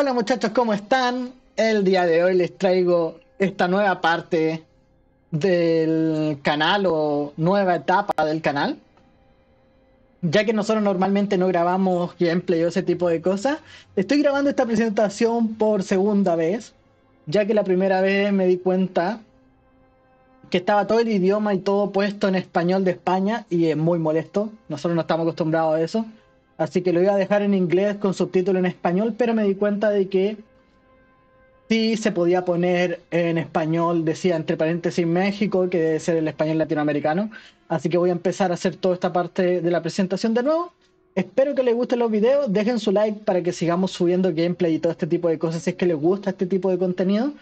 Hola muchachos, ¿cómo están? El día de hoy les traigo esta nueva parte del canal o nueva etapa del canal. Ya que nosotros normalmente no grabamos gameplay o ese tipo de cosas, estoy grabando esta presentación por segunda vez, ya que la primera vez me di cuenta que estaba todo el idioma y todo puesto en español de España y es muy molesto. Nosotros no estamos acostumbrados a eso. Así que lo iba a dejar en inglés con subtítulo en español, pero me di cuenta de que sí se podía poner en español, decía entre paréntesis México, que debe ser el español latinoamericano. Así que voy a empezar a hacer toda esta parte de la presentación de nuevo. Espero que les gusten los videos, dejen su like para que sigamos subiendo gameplay y todo este tipo de cosas si es que les gusta este tipo de contenido.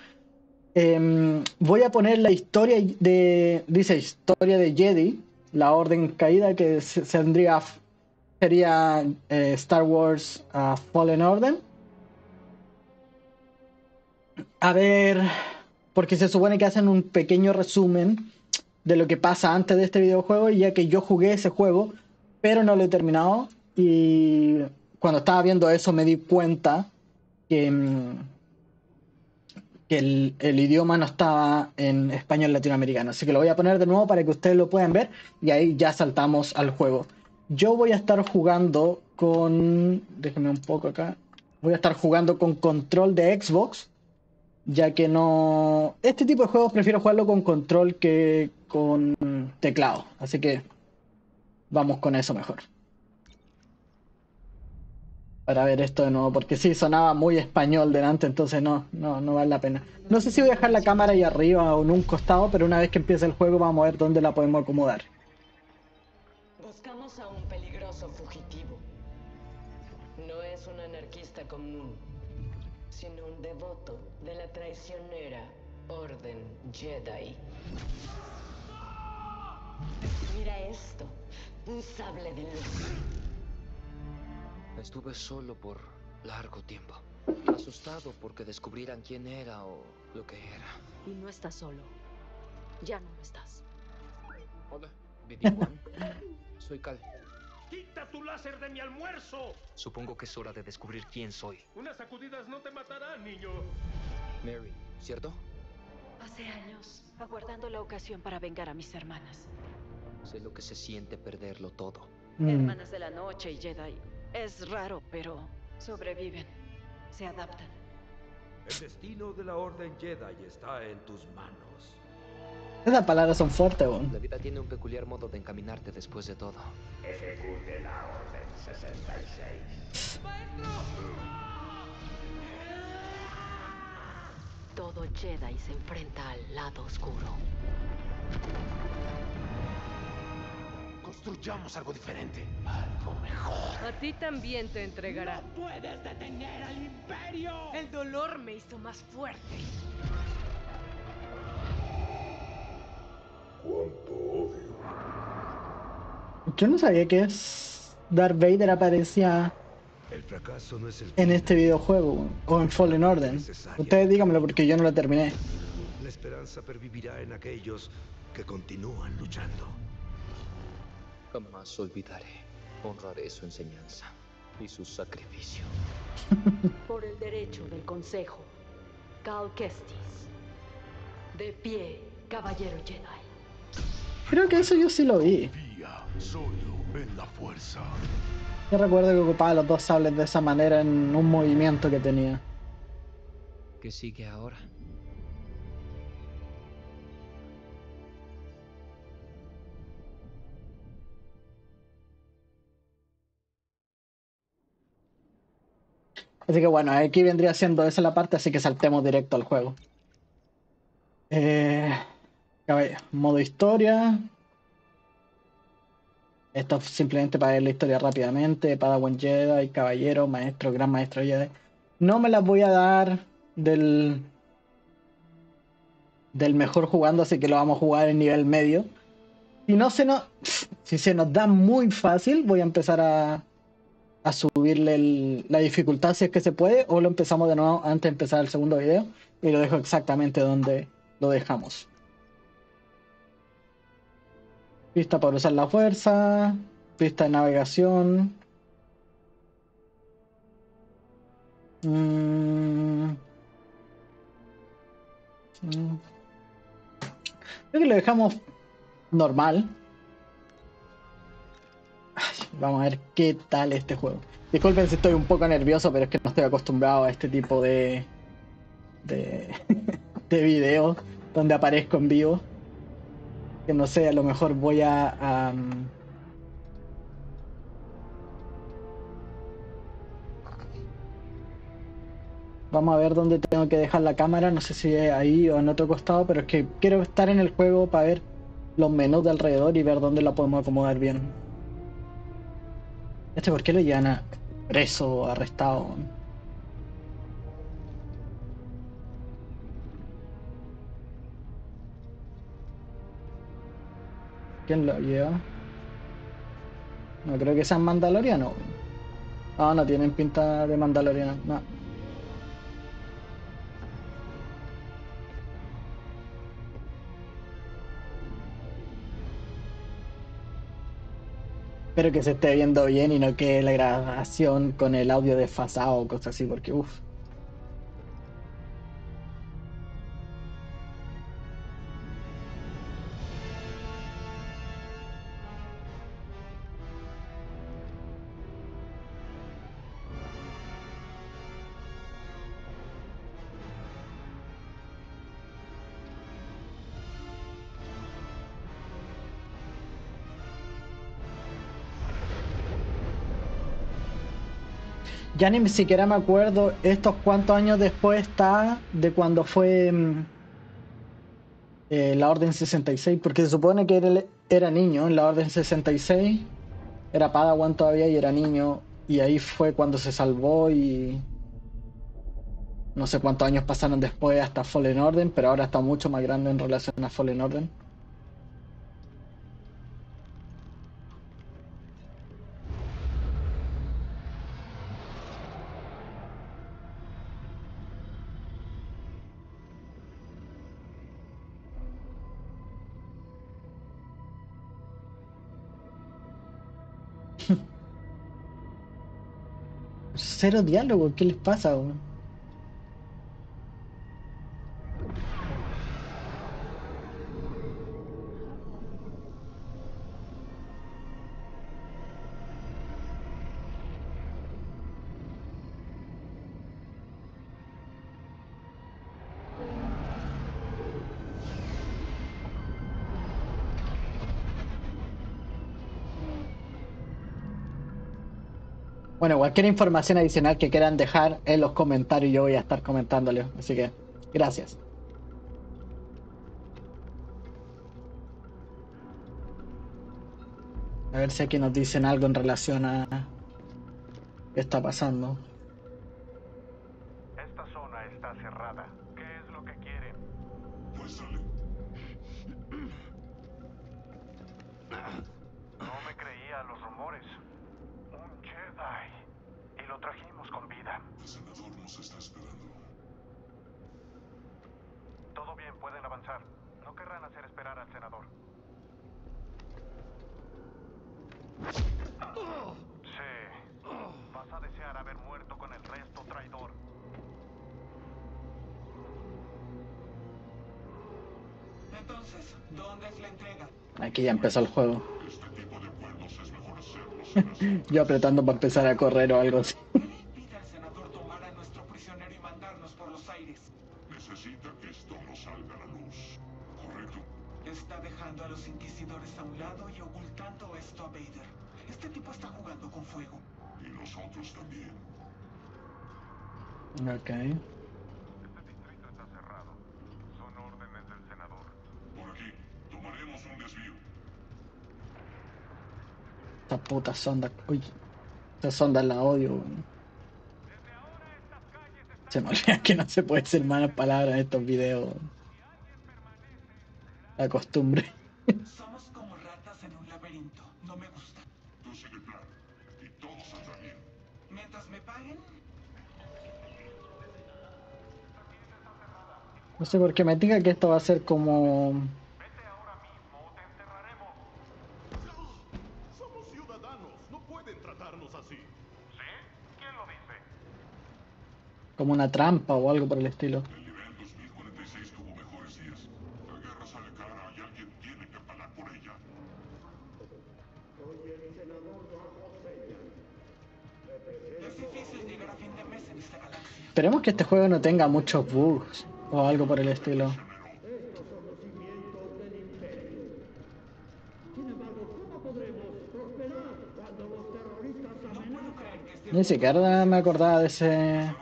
Em, voy a poner la historia de, dice historia de Jedi, la orden caída que se, tendría sería eh, Star Wars uh, Fallen Order. A ver, porque se supone que hacen un pequeño resumen de lo que pasa antes de este videojuego, ya que yo jugué ese juego, pero no lo he terminado. Y cuando estaba viendo eso me di cuenta que, mm, el, el, idioma no estaba en español latinoamericano. Así que lo voy a poner de nuevo para que ustedes lo puedan ver y ahí ya saltamos al juego. Yo voy a estar jugando con. Déjenme un poco acá. Voy a estar jugando con control de Xbox. Ya que no. Este tipo de juegos prefiero jugarlo con control que con teclado. Así que vamos con eso mejor. Para ver esto de nuevo, porque sí, sonaba muy español delante, entonces no, no, no vale la pena. No sé si voy a dejar la cámara ahí arriba o en un costado, pero una vez que empiece el juego vamos a ver dónde la podemos acomodar. Buscamos a un peligroso fugitivo. No es un anarquista común, sino un devoto de la traicionera Orden Jedi. Mira esto, un sable de luz. Estuve solo por largo tiempo. Asustado porque descubrieran quién era o lo que era. Y no estás solo. Ya no lo estás. Hola, Vivi Juan. Soy Cal. ¡Quita tu láser de mi almuerzo! Supongo que es hora de descubrir quién soy. Unas sacudidas no te matarán, niño. Mary, ¿cierto? Hace años, aguardando la ocasión para vengar a mis hermanas. Sé lo que se siente perderlo todo. Mm. Hermanas de la noche y Jedi. Es raro, pero sobreviven. Se adaptan. El destino de la Orden Jedi está en tus manos. Esas palabras son fuertes, weón. La vida tiene un peculiar modo de encaminarte después de todo. Ejecute la Orden 66. Todo Jedi se enfrenta al lado oscuro. Construyamos algo diferente, algo mejor. A ti también te entregará. ¡No puedes detener al imperio! El dolor me hizo más fuerte. ¡Cuánto odio! Yo no sabía que es Darth Vader aparecía El fracaso no es el en este videojuego o en Fallen Order. Ustedes díganmelo porque yo no lo terminé. La esperanza pervivirá en aquellos que continúan luchando. Jamás olvidaré. Honraré su enseñanza y su sacrificio. Por el derecho del Consejo. Cal Kestis. De pie, Caballero Jedi. Creo que eso yo sí lo vi. Yo recuerdo que ocupaba los dos sables de esa manera en un movimiento que tenía. ¿Qué sigue ahora? Así que bueno, aquí vendría siendo esa la parte, así que saltemos directo al juego. Eh, modo historia. Esto es simplemente para ver la historia rápidamente. Padawan Jedi, Caballero, Maestro, Gran Maestro Jedi. No me las voy a dar del, del mejor jugando, así que lo vamos a jugar en nivel medio. Si no se nos, si se nos da muy fácil, voy a empezar a, a subirle la dificultad si es que se puede, o lo empezamos de nuevo antes de empezar el segundo video y lo dejo exactamente donde lo dejamos. Pista para usar la fuerza. Pista de navegación. Mm. Mm. Creo que lo dejamos normal. Vamos a ver qué tal este juego. Disculpen si estoy un poco nervioso, pero es que no estoy acostumbrado a este tipo de. de. de videos donde aparezco en vivo. Que no sé, a lo mejor voy a. mm, Vamos a ver dónde tengo que dejar la cámara, no sé si es ahí o en otro costado, pero es que quiero estar en el juego para ver los menús de alrededor y ver dónde la podemos acomodar bien. Este, ¿por qué lo llevan a preso o arrestado? ¿Quién lo lleva? No creo que sean mandalorianos. Ah, no tienen pinta de mandaloriano. No. Espero que se esté viendo bien y no que la grabación con el audio desfasado o cosas así, porque uff. Ya ni siquiera me acuerdo estos cuántos años después está de cuando fue mm, eh, la Orden 66, porque se supone que él era niño en la Orden 66, era Padawan todavía y era niño, y ahí fue cuando se salvó y no sé cuántos años pasaron después hasta Fallen Order, pero ahora está mucho más grande en relación a Fallen Order. Cero diálogo, ¿qué les pasa? weón? Cualquier información adicional que quieran dejar en los comentarios, yo voy a estar comentándoles. Así que, gracias. A ver si aquí nos dicen algo en relación a qué está pasando. Esta zona está cerrada. ¿Qué es lo que quieren? No me creía los rumores. Un Jedi. Y lo trajimos con vida. El senador nos está esperando. Todo bien, pueden avanzar. No querrán hacer esperar al senador. Sí. Vas a desear haber muerto con el resto, traidor. Entonces, ¿dónde es la entrega? Aquí ya empezó el juego. Este tipo de pueblos es mejor hacerlos en la zona. Yo apretando para empezar a correr o algo así. ¿Qué le impide al senador tomar a nuestro prisionero y mandarnos por los aires? Necesita que esto no salga a la luz. ¿Correcto? Está dejando a los inquisidores a un lado y ocultando esto a Vader. Este tipo está jugando con fuego. Y nosotros también. Ok. Esta puta sonda. Uy. Esta sonda la odio. weón. Se me olvida que no se puede decir malas palabras en estos videos. La costumbre. Somos como ratas en un laberinto. No me gusta. Tú sigue el plan. Y todo saldrá bien. Mientras me paguen, No sé por qué me diga que esto va a ser como. como una trampa o algo por el estilo. Esperemos que este juego no tenga muchos bugs o algo por el estilo. Ni siquiera me acordaba de ese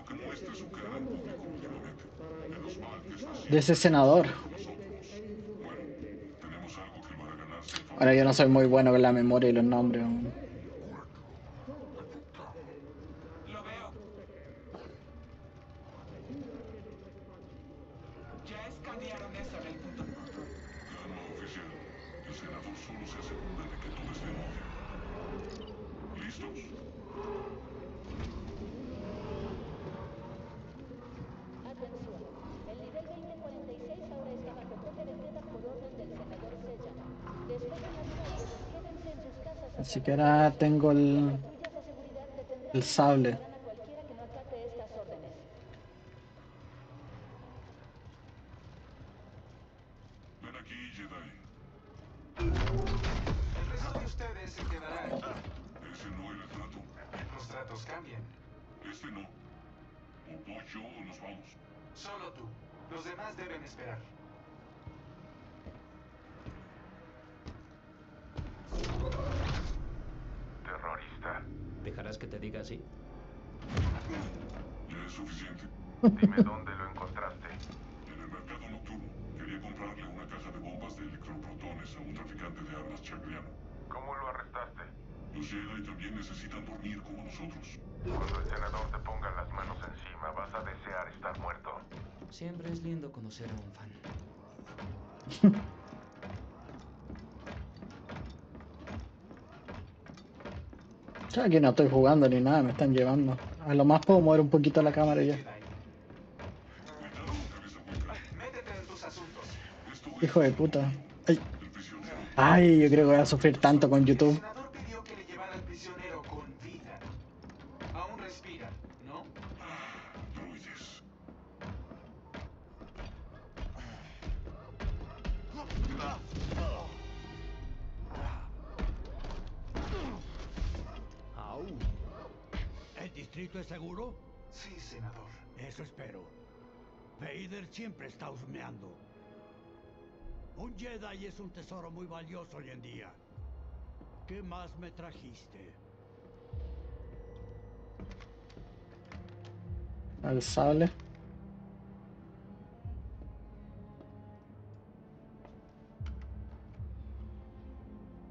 ese senador. Ahora yo no soy muy bueno con la memoria y los nombres. Lo veo. Ya escanearon esa del punto. Calma, oficial. El senador solo se asegura de que todo esté en orden. ¿Listos? Atención, el nivel 2046 ahora está bajo toque de queda por orden del senador Sella. Después de las tardes, quédense en sus casas hasta Así que ahora tengo el, el sable. Ya que no estoy jugando ni nada, me están llevando. A lo más puedo mover un poquito la cámara ya. Hijo de puta. Ay, ay, yo creo que voy a sufrir tanto con YouTube. Distrito es seguro? Sí, senador. Eso espero. Vader siempre está husmeando. Un Jedi es un tesoro muy valioso hoy en día. ¿Qué más me trajiste? Al sable.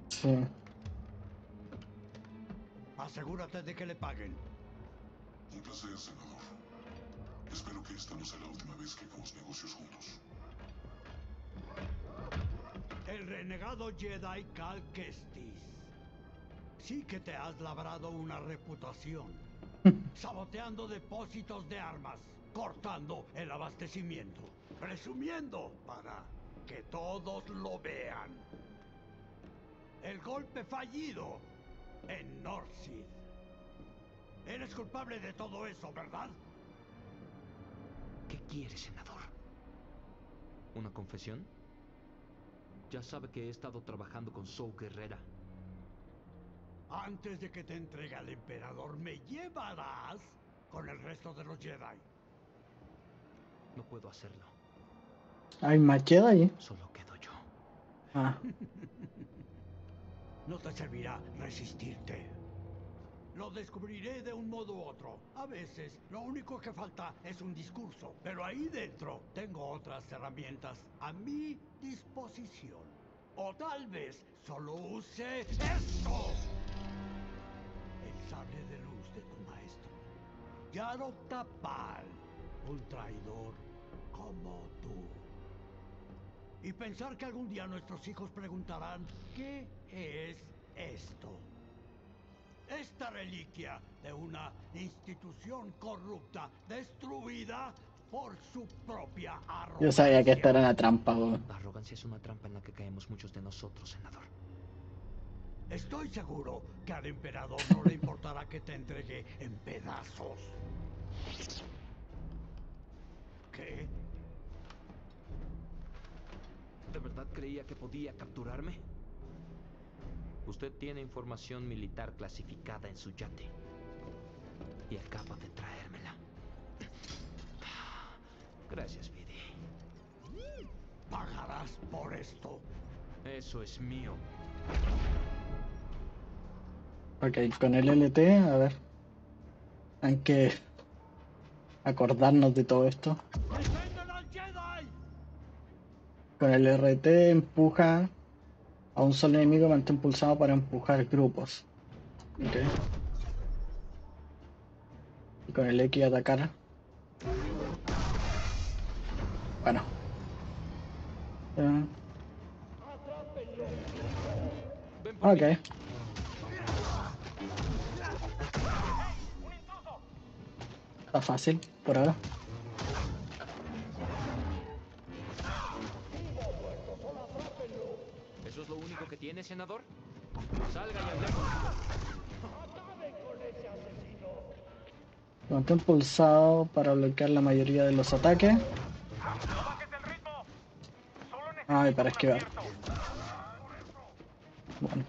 Sí. Asegúrate de que le paguen. Un placer, senador. Espero que esta no sea la última vez que hagamos negocios juntos. El renegado Jedi Cal Kestis. Sí que te has labrado una reputación. Saboteando depósitos de armas, cortando el abastecimiento, presumiendo para que todos lo vean. El golpe fallido en Northside. Eres culpable de todo eso, ¿verdad? ¿Qué quiere, senador? ¿Una confesión? Ya sabe que he estado trabajando con Saul Guerrera. Antes de que te entregue al emperador, me llevarás con el resto de los Jedi. No puedo hacerlo. Hay más Jedi. Solo quedo yo. Ah, No te servirá resistirte. Lo descubriré de un modo u otro. A veces, lo único que falta es un discurso. Pero ahí dentro tengo otras herramientas a mi disposición. O tal vez solo use esto. El sable de luz de tu maestro. Yarok Tapal. Un traidor como tú. Y pensar que algún día nuestros hijos preguntarán, ¿qué es esto? Esta reliquia de una institución corrupta, destruida por su propia arrogancia. yo sabía que esta era una trampa. La arrogancia es una trampa en la que caemos muchos de nosotros, senador. Estoy seguro que al emperador no le importará que te entregue en pedazos. ¿Qué? ¿De verdad creía que podía capturarme? Usted tiene información militar clasificada en su yate. Y acaba de traérmela. Gracias, Biddy. Pagarás por esto. Eso es mío. Ok, con el LT, a ver. Hay que acordarnos de todo esto. Con el RT empuja a un solo enemigo mantén pulsado para empujar grupos. Ok. Y con el X atacar. Bueno. Por ok. Está fácil por ahora. Lo único que tiene, senador? Salga y hablemos. Mantén pulsado para bloquear la mayoría de los ataques. Ay, para esquivar. Bueno.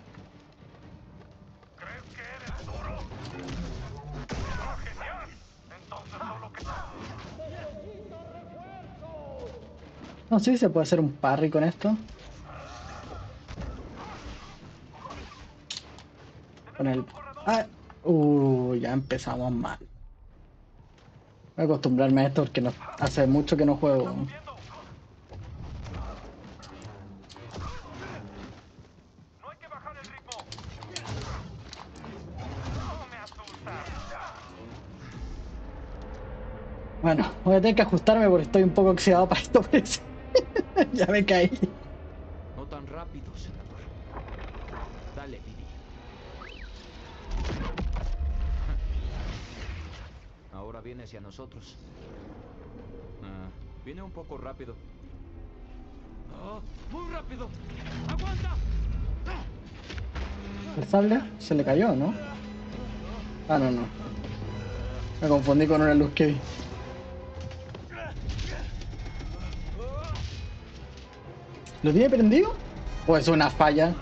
No, sí, se puede hacer un parry con esto. Con el... Ah, uh, ya empezamos mal. Voy a acostumbrarme a esto porque no, hace mucho que no juego. Bueno, voy a tener que ajustarme porque estoy un poco oxidado para esto. parece. ya me caí. No tan rápido, senador. Dale, Biddy. Viene hacia nosotros. Ah, viene un poco rápido. Ah, ¡Muy rápido! ¡Aguanta! El sable se le cayó, ¿no? Ah, no, no. Me confundí con una luz que vi. ¿Lo tiene prendido? ¿O es una falla?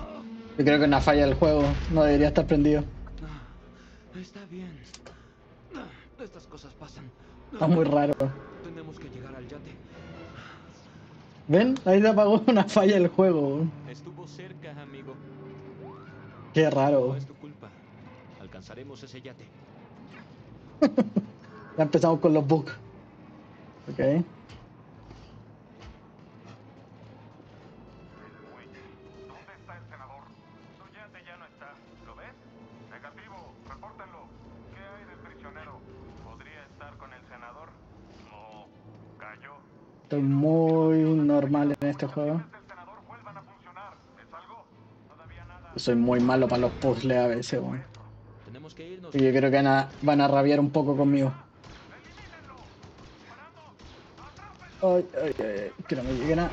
Yo creo que es una falla del juego. No debería estar prendido. Está bien. Estas cosas pasan. Está muy raro. Tenemos que llegar al yate. ¿Ven? Ahí se apagó una falla del juego. Estuvo cerca, amigo. Qué No raro. es tu culpa. Alcanzaremos ese yate. Ya empezamos con los bugs. Ok. Estoy muy normal en este juego. Soy muy malo para los puzzles a veces, weón. Y yo creo que van a, rabiar un poco conmigo. Ay, ay, ay, que no me llegue nada.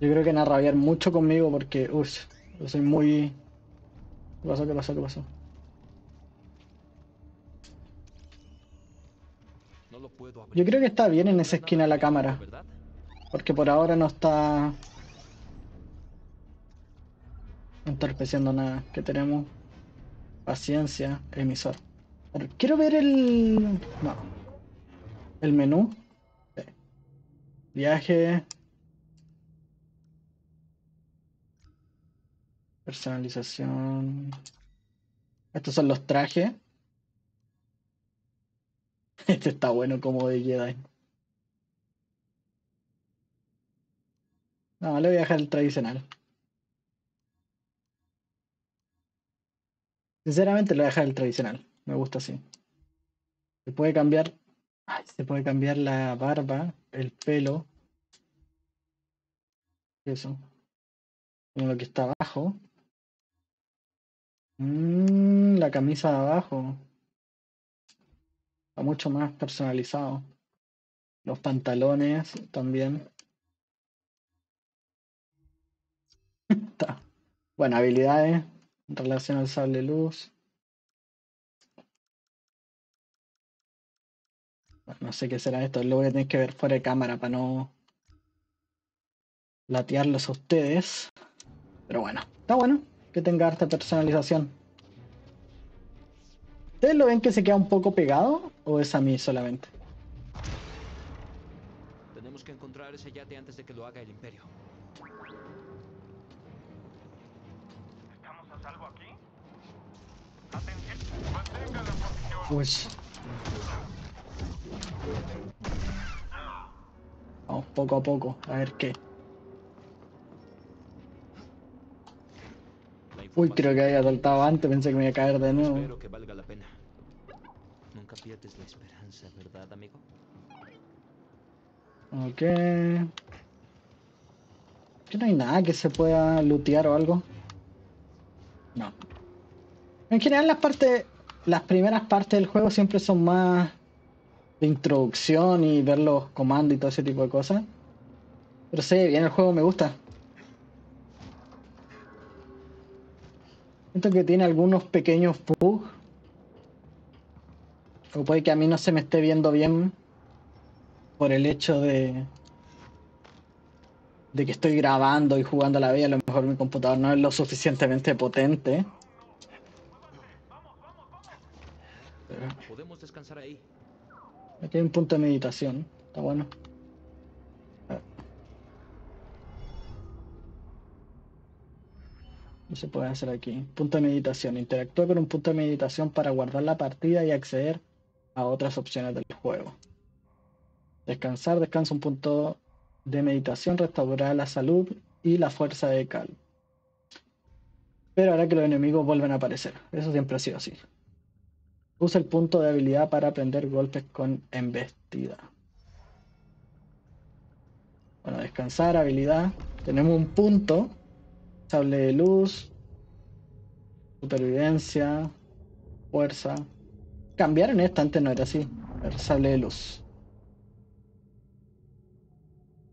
Yo creo que van a rabiar mucho conmigo porque, uff, soy muy... ¿Qué pasó? ¿Qué pasó? ¿Qué pasó? No lo puedo abrir. Yo creo que está bien en esa esquina la cámara. ¿Verdad? Porque por ahora no está entorpeciendo nada. Que tenemos paciencia, emisor. Pero quiero ver el. No. El menú. Sí. Viaje. Personalización. Estos son los trajes. Este está bueno como de Jedi. No, le voy a dejar el tradicional. Sinceramente le voy a dejar el tradicional. Me gusta así. Se puede cambiar. se puede cambiar la barba, el pelo. Eso. Como lo que está abajo. Mm, la camisa de abajo. Mucho más personalizado. Los pantalones también. Bueno, habilidades en relación al sable luz. No sé qué será esto, lo voy a tener que ver fuera de cámara para no latearlos a ustedes. Pero bueno, está bueno que tenga harta personalización. ¿Ustedes lo ven que se queda un poco pegado o es a mí solamente? Tenemos que encontrar ese yate antes de que lo haga el Imperio. ¿Estamos a salvo aquí? Atención, mantenga la posición. Uy. Vamos poco a poco, a ver qué. Uy, creo que había saltado antes, pensé que me iba a caer de nuevo. Espero que valga la pena. Nunca la esperanza, ¿verdad, amigo? Ok. Que no hay nada que se pueda lootear o algo. No. En general las partes, las primeras partes del juego siempre son más de introducción y ver los comandos y todo ese tipo de cosas. Pero sí, bien el juego me gusta. Siento que tiene algunos pequeños bugs. O puede que a mí no se me esté viendo bien por el hecho de de que estoy grabando y jugando a la vez, a lo mejor mi computador no es lo suficientemente potente. Podemos descansar ahí. Aquí hay un punto de meditación, está bueno. ¿Qué se puede hacer aquí? Punto de meditación. Interactúa con un punto de meditación para guardar la partida y acceder a otras opciones del juego. Descansar, descansa un punto de meditación, restaurar la salud y la fuerza de Cal. Pero hará que los enemigos vuelvan a aparecer. Eso siempre ha sido así. Usa el punto de habilidad para aprender golpes con embestida. Bueno, descansar, habilidad. Tenemos un punto. Sable de luz. Supervivencia. Fuerza. Cambiaron esta, antes no era así. El sable de luz.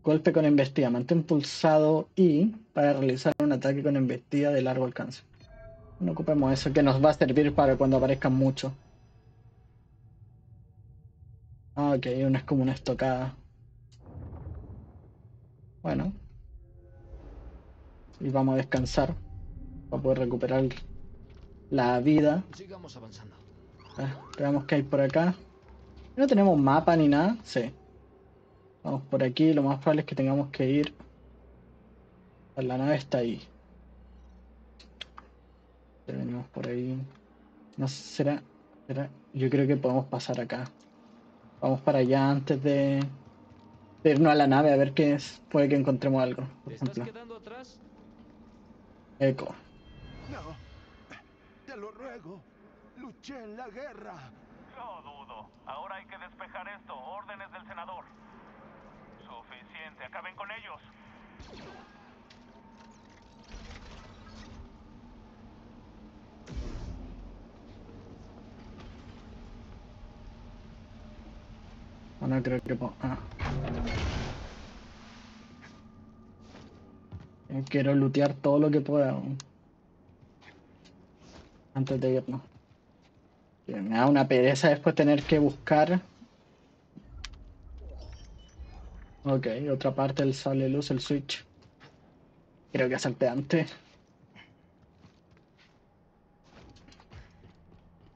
Golpe con embestida. Mantén pulsado I para realizar un ataque con embestida de largo alcance. No ocupemos eso, que nos va a servir para cuando aparezcan muchos. Ah, ok, una es como una estocada. Bueno. Y vamos a descansar. Para poder recuperar la vida. Sigamos avanzando. Ah, veamos qué hay por acá. No tenemos mapa ni nada. Sí. Vamos por aquí. Lo más probable es que tengamos que ir. La nave está ahí. Venimos por ahí. No sé, será, será. Yo creo que podemos pasar acá. Vamos para allá antes de, de irnos a la nave a ver qué es. Puede que encontremos algo. Por ¿Te estás ejemplo, quedando atrás? eco. No. Te lo ruego. Luché en la guerra. Lo dudo. Ahora hay que despejar esto. Órdenes del senador. Suficiente. Acaben con ellos. Ah, no creo que ah. Quiero lootear todo lo que pueda. Antes de irnos. Me da una pereza después tener que buscar. Ok, otra parte del sable luz, el switch. Creo que salté antes.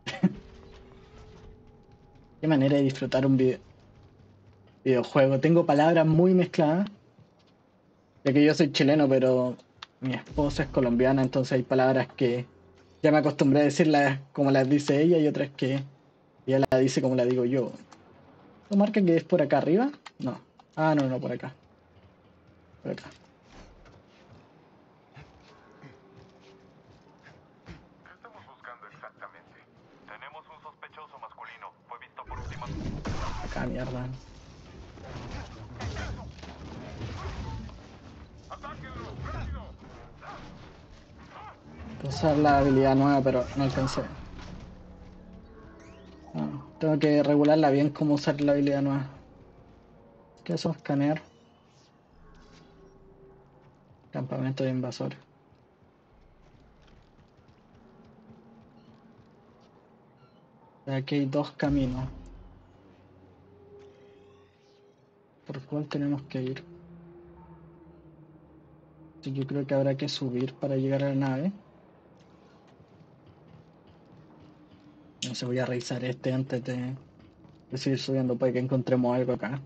Qué manera de disfrutar un video videojuego. Tengo palabras muy mezcladas. Ya que yo soy chileno, pero mi esposa es colombiana, entonces hay palabras que ya me acostumbré a decirlas como las dice ella y otras que ella la dice como la digo yo. ¿No marca que es por acá arriba? No. Ah, no, no, por acá. Por acá. ¿Qué estamos Usar la habilidad nueva, pero no alcancé. Ah, tengo que regularla bien cómo usar la habilidad nueva. ¿Qué es eso? Escanear. Campamento de invasores. Aquí hay dos caminos. ¿Por cuál tenemos que ir? Yo creo que habrá que subir para llegar a la nave. No sé, voy a revisar este antes de, de seguir subiendo, puede que encontremos algo acá.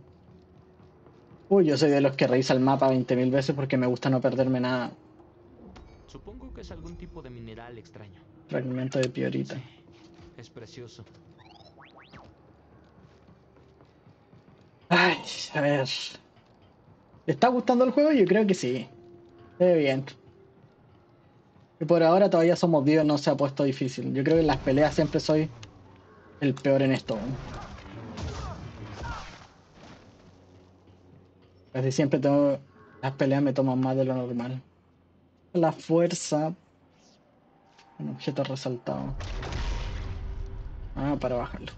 Uy, yo soy de los que revisa el mapa 20.000 veces porque me gusta no perderme nada. Supongo que es algún tipo de mineral extraño. Fragmento de piorita. Es precioso. Ay, a ver. ¿Le está gustando el juego? Yo creo que sí. Se ve bien. Y por ahora todavía somos vivos, no se ha puesto difícil. Yo creo que en las peleas siempre soy el peor en esto. Casi siempre tengo. Las peleas me toman más de lo normal. La fuerza. Un objeto resaltado. Ah, para bajarlo.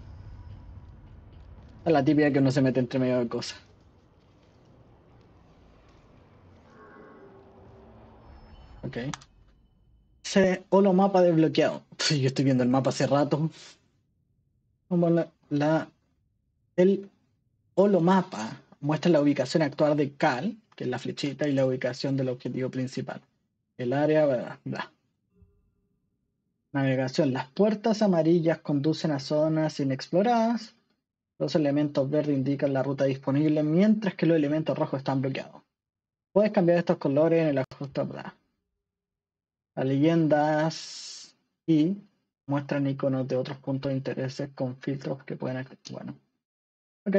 Es la típica que uno se mete entre medio de cosas. Ok. Holo mapa desbloqueado. Yo estoy viendo el mapa hace rato. Como la, el holo mapa muestra la ubicación actual de Cal, que es la flechita, y la ubicación del objetivo principal. El área, bla, bla. Navegación. Las puertas amarillas conducen a zonas inexploradas. Los elementos verdes indican la ruta disponible, mientras que los elementos rojos están bloqueados. Puedes cambiar estos colores en el ajuste. Las leyendas y muestran iconos de otros puntos de interés con filtros que pueden activar. Bueno, ok.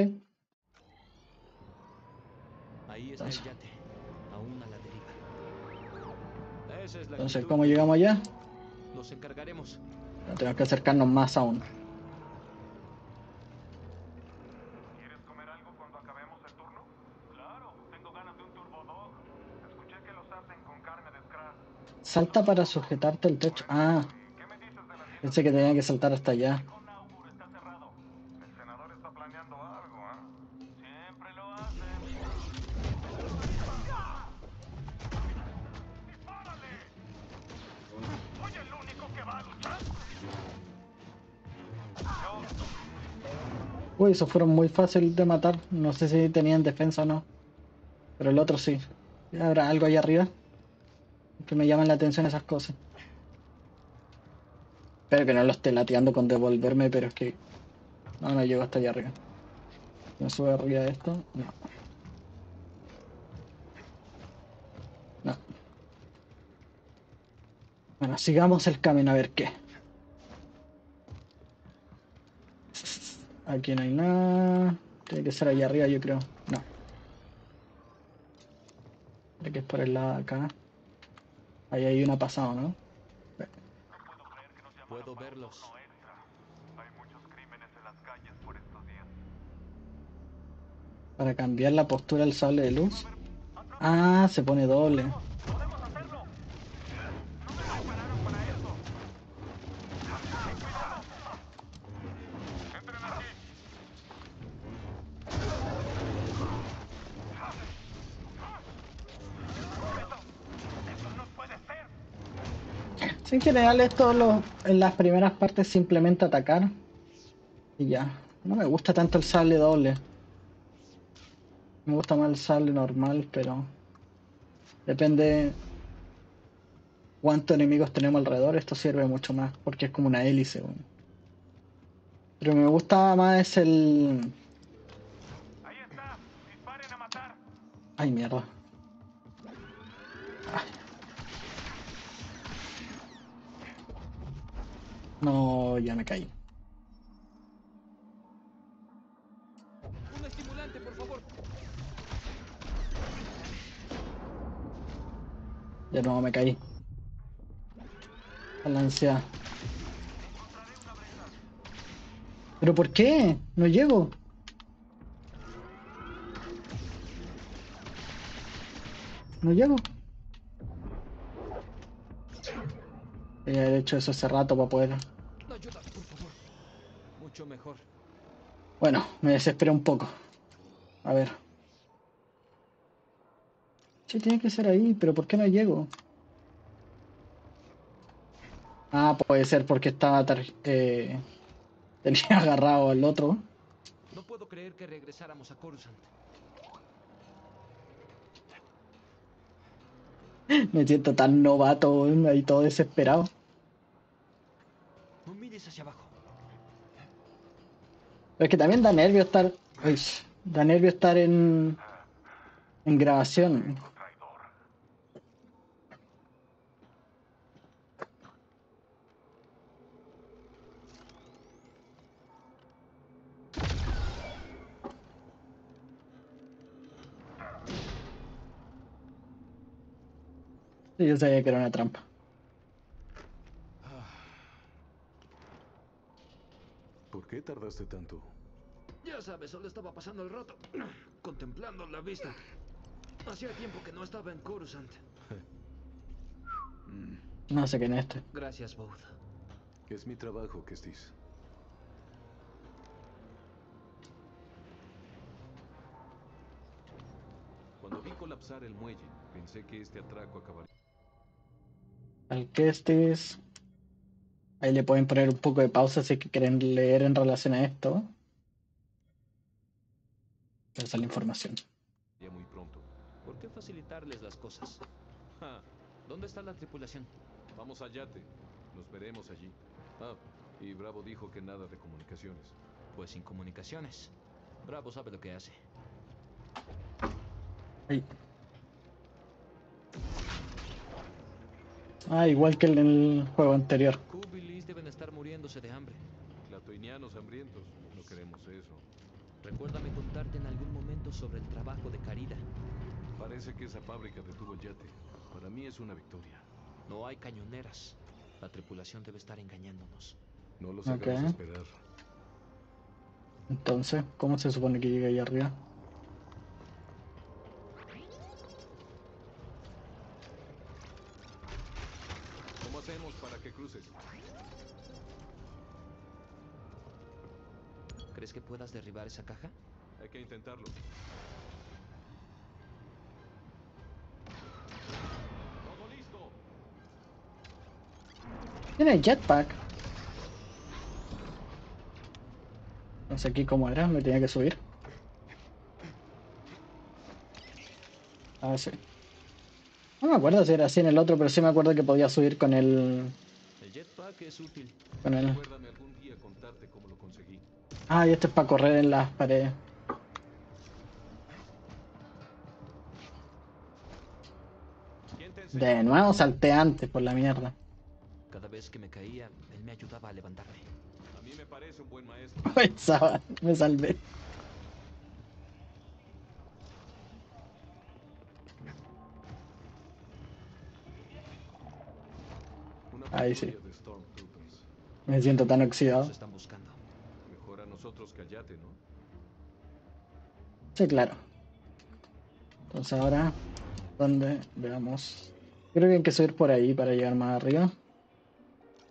Ahí está el yate, aún a la deriva. Esa es la Entonces. ¿cómo llegamos allá? Nos encargaremos. Tenemos que acercarnos más aún. ¿Quieres comer algo cuando acabemos el turno? Claro, tengo ganas de un turbo dog. Escuché que los hacen con carne de Scrat. Salta para sujetarte el techo. Ah, pensé que tenía que saltar hasta allá. Uy, esos fueron muy fáciles de matar. No sé si tenían defensa o no. Pero el otro sí. ¿Habrá algo ahí arriba? Que me llaman la atención esas cosas. Espero que no lo esté lateando con devolverme, pero es que... No, no llego hasta allá arriba. ¿Me sube arriba de esto? No. No. Bueno, sigamos el camino a ver qué. Aquí no hay nada. Tiene que ser allá arriba, yo creo. No. Tiene que es por el lado de acá. Ahí hay una pasada, ¿no? Puedo verlos. Para cambiar la postura del sable de luz. Ah, se pone doble. Sí, en general esto lo- en las primeras partes simplemente atacar. Y ya. No me gusta tanto el sable doble. Me gusta más el sable normal, pero depende cuántos enemigos tenemos alrededor. Esto sirve mucho más porque es como una hélice. weón. Pero me gusta más el. Ay, mierda. Ay. No, ya me caí. Un estimulante, por favor. De nuevo me caí. Balanceada. ¿Pero por qué? No llego. No llego. Debería haber hecho eso hace rato para poder. Ayuda, por favor. Mucho mejor. Bueno, me desesperé un poco. A ver. Sí, tiene que ser ahí, pero ¿por qué no llego? Ah, puede ser porque estaba eh, tenía agarrado al otro. No puedo creer que regresáramos a Coruscant. Me siento tan novato y todo desesperado. No mires hacia abajo. Pero es que también da nervio estar. Uy, da nervio estar en. en grabación. Yo sabía que era una trampa. ¿Por qué tardaste tanto? Ya sabes, solo estaba pasando el rato, contemplando la vista. Hacía tiempo que no estaba en Coruscant. No sé quién es este. Gracias, Booth. Es mi trabajo, Kestis. Cuando vi colapsar el muelle, pensé que este atraco acabaría. Al que. Ahí le pueden poner un poco de pausa si es que quieren leer en relación a esto. Esa es la información. ya muy pronto. ¿Por qué facilitarles las cosas? Ja, ¿Dónde está la tripulación? Vamos al yate. Nos veremos allí. Ah, y Bravo dijo que nada de comunicaciones. Pues sin comunicaciones. Bravo sabe lo que hace. Ahí. Ah, igual que en el juego anterior. Cub y Liz deben estar muriéndose de hambre. Clatoinianos hambrientos. No queremos eso. Recuérdame contarte en algún momento sobre el trabajo de Carida. Parece que esa fábrica detuvo el yate. Para mí es una victoria. No hay cañoneras. La tripulación debe estar engañándonos. No los Ok. hagamos esperar. Entonces, ¿cómo se supone que llega ahí arriba? ¿Cómo hacemos para que cruces? ¿Crees que puedas derribar esa caja? Hay que intentarlo. Todo listo. Tiene jetpack. No sé aquí cómo era, me tenía que subir. Ah, sí. No me acuerdo si era así en el otro, pero sí me acuerdo que podía subir con el. Jetpack es útil. con el. Recuérdame algún día contarte cómo lo conseguí. Ah, y este es para correr en las paredes. De nuevo salté antes por la mierda. Cada vez que me caía, él me ayudaba a levantarme. A mí me parece un buen maestro. Pensaba, me salvé. Ahí sí. Me siento tan oxidado. Están buscando. Mejor a nosotros que al yate, ¿no? Sí, claro. Entonces ahora, ¿dónde? Veamos. Creo que hay que subir por ahí para llegar más arriba.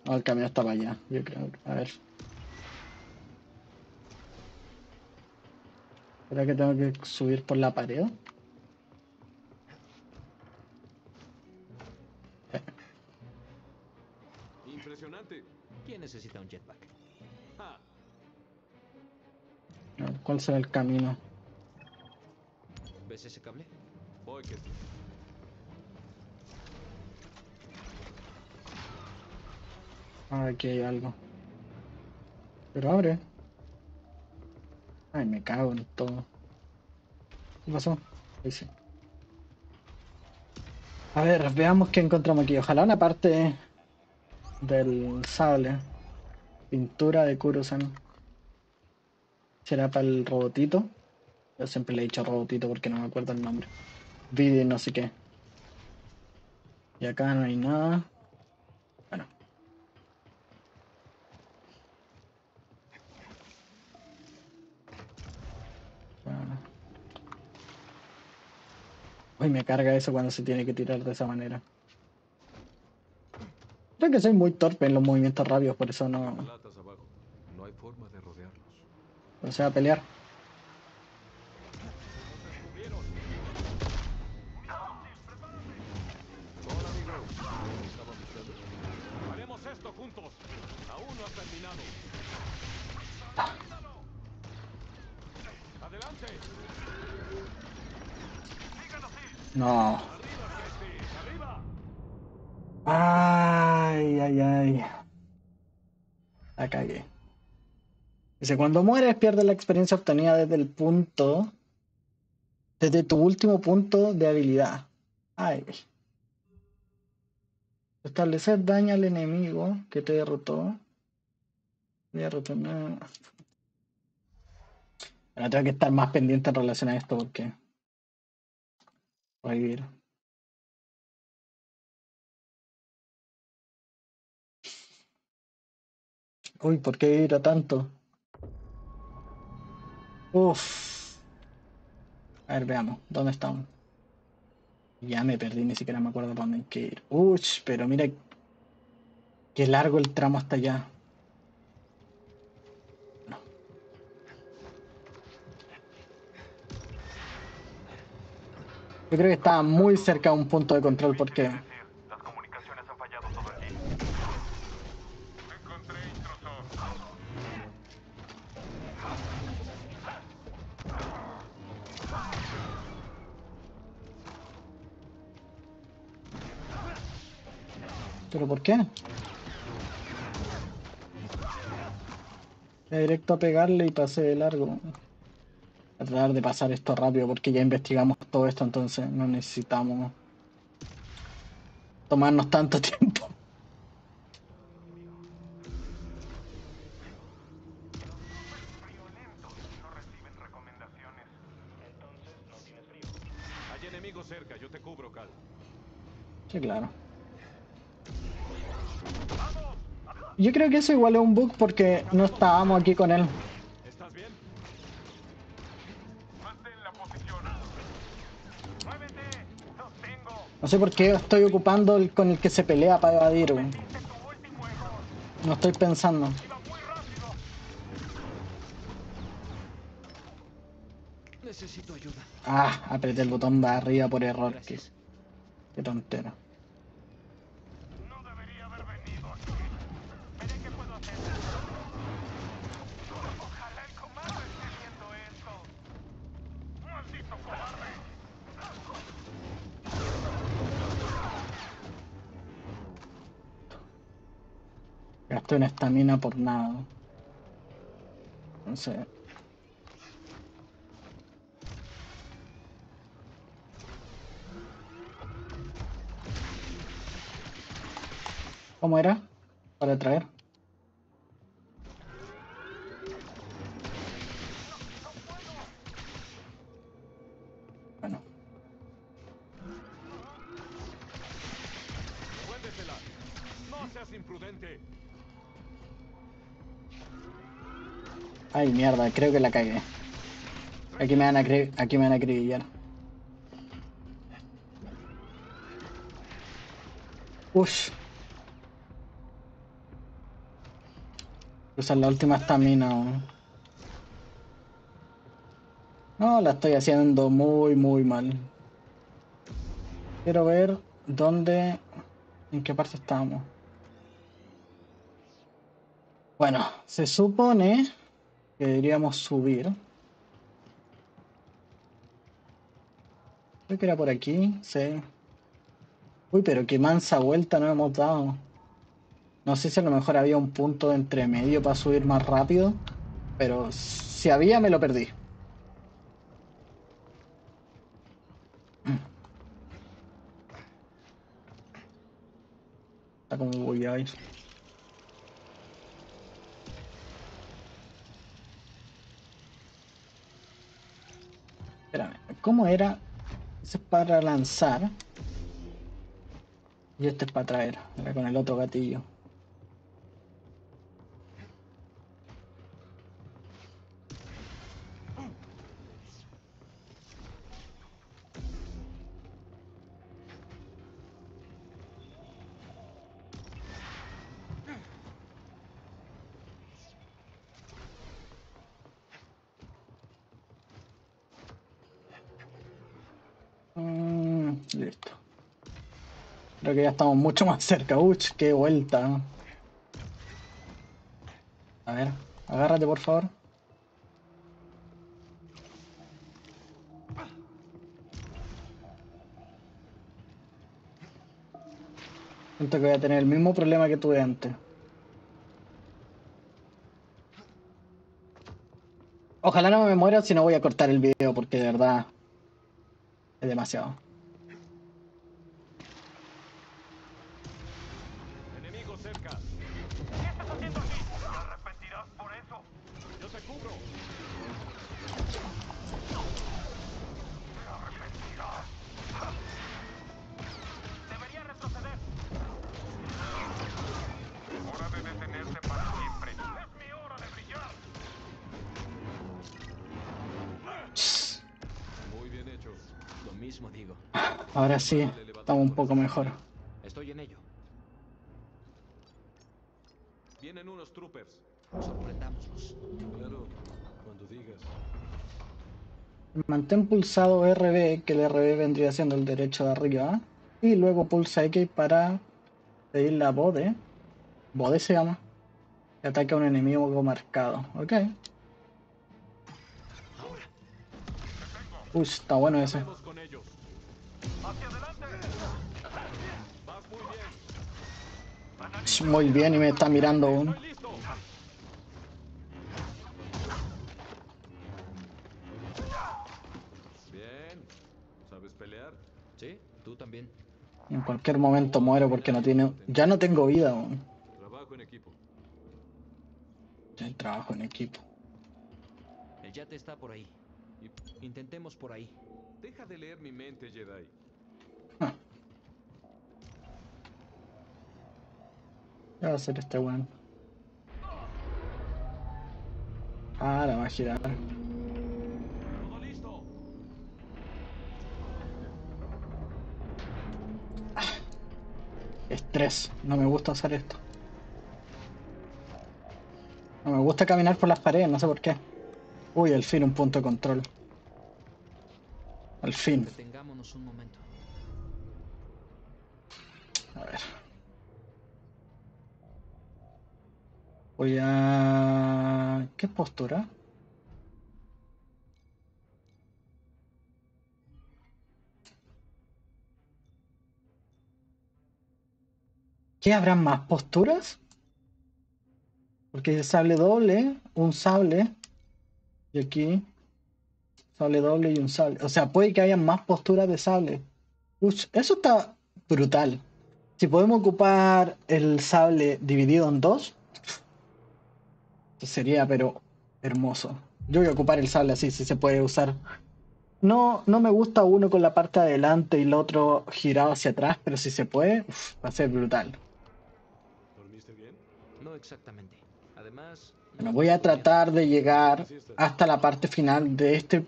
No, el camino está para allá. Yo creo. A ver. ¿Será que tengo que subir por la pared? Necesita un jetpack? ¡Ja! A ver, ¿Cuál será el camino? ¿Ves ese cable? Voy, que Ah, aquí hay algo. Pero abre. Ay, me cago en todo. ¿Qué pasó? Ahí sí. A ver, veamos qué encontramos aquí. Ojalá una parte del sable. Pintura de Kurosan. ¿Será para el robotito? Yo siempre le he dicho robotito porque no me acuerdo el nombre. Vidi no sé qué. Y acá no hay nada. Bueno. Bueno. Uy, me carga eso cuando se tiene que tirar de esa manera. Creo que soy muy torpe en los movimientos rápidos, por eso. No hay forma de rodearlos. O sea, pelear. Hola, amigo. ¿Estaban buscando? Haremos esto juntos. Aún no. Ay, ay, ay. La cagué. Dice, cuando mueres pierdes la experiencia obtenida desde el punto, desde tu último punto de habilidad. Ay. Establecer daño al enemigo que te derrotó. Voy a retornar. Bueno, tengo que estar más pendiente en relación a esto porque. Revivir. Uy, ¿por qué ir a tanto? Uf. A ver, veamos. ¿Dónde estamos? Ya me perdí, ni siquiera me acuerdo para dónde hay que ir. Uch, pero mira qué largo el tramo hasta allá. Yo creo que estaba muy cerca de un punto de control porque ¿Pero por qué? Directo a pegarle y pasé de largo. A tratar de pasar esto rápido porque ya investigamos todo esto, entonces no necesitamos tomarnos tanto tiempo. Sí, claro. Yo creo que eso igual es un bug porque no estábamos aquí con él. ¿Estás bien? Mantén la posición. ¡Muévete! ¡Los tengo! No sé por qué estoy ocupando el con el que se pelea para evadir, güey. No estoy pensando. Necesito ayuda. Ah, apreté el botón de arriba por error. Qué, qué tontera. Ojalá el comando esté viendo esto. ¡Maldito cobarde! Gasté una estamina por nada. No sé. ¿Cómo era? Para traer. Mierda, creo que la cagué. Aquí me van a cre- aquí me van a acribillar. Ush. Usar la última estamina. weón. No, la estoy haciendo muy, muy mal. Quiero ver dónde, en qué parte estamos. Bueno, se supone que deberíamos subir. Creo que era por aquí, sí. Uy, pero qué mansa vuelta nos hemos dado. No sé si a lo mejor había un punto de entre medio para subir más rápido, pero si había me lo perdí. Está como voy a ir. Espérame, ¿cómo era? Ese es para lanzar. Y este es para traer. Con el otro gatillo. Mm, listo. Creo que ya estamos mucho más cerca. Uch, qué vuelta. A ver, agárrate por favor. Siento que voy a tener el mismo problema que tuve antes. Ojalá no me muera, si no voy a cortar el video porque de verdad es demasiado. Mismo digo. Ahora sí, estamos un poco mejor. Estoy en ello. Vienen unos troopers. Sorprendámoslos. Claro, cuando digas. Mantén pulsado RB, que el RB vendría siendo el derecho de arriba. Y luego pulsa X para pedir la bode. Bode se llama. Que ataca a un enemigo marcado. Ok. Uy, está bueno ese. Hacia adelante. Vas muy bien. Muy bien, y me está mirando uno. Bien. ¿Sabes pelear? ¿Sí? Tú también. En cualquier momento muero porque no tiene. Ya no tengo vida. aún. Trabajo en equipo. Ya trabajo en equipo. El yate está por ahí. Intentemos por ahí. Deja de leer mi mente, Jedi. ¿Qué va a hacer este weón? Ahora va a girar. Todo listo. Estrés. No me gusta hacer esto. No me gusta caminar por las paredes, no sé por qué. Uy, al fin un punto de control. Al fin. Detengámonos un momento. A ver. Voy a... ¿Qué postura? ¿Qué habrán más posturas? Porque el sable doble, un sable, y aquí sable doble y un sable. O sea, puede que haya más posturas de sable. Uch, eso está brutal. Si podemos ocupar el sable dividido en dos, eso sería pero hermoso. Yo voy a ocupar el sable así, si se puede usar. No, no me gusta uno con la parte de adelante y el otro girado hacia atrás, pero si se puede, uf, va a ser brutal. ¿Dormiste bien? No exactamente. Además. Bueno, voy a tratar de llegar hasta la parte final de este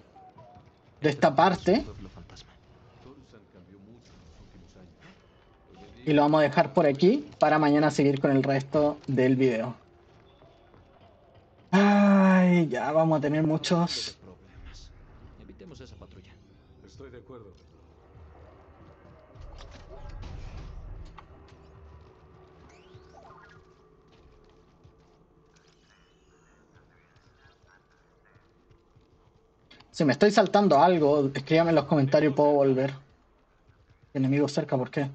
de esta parte y lo vamos a dejar por aquí para mañana seguir con el resto del video. Ay, ya vamos a tener muchos. problemas. Evitemos esa patrulla. Estoy de acuerdo. Si me estoy saltando algo, escríbame en los comentarios y puedo volver. Enemigo cerca, ¿por qué?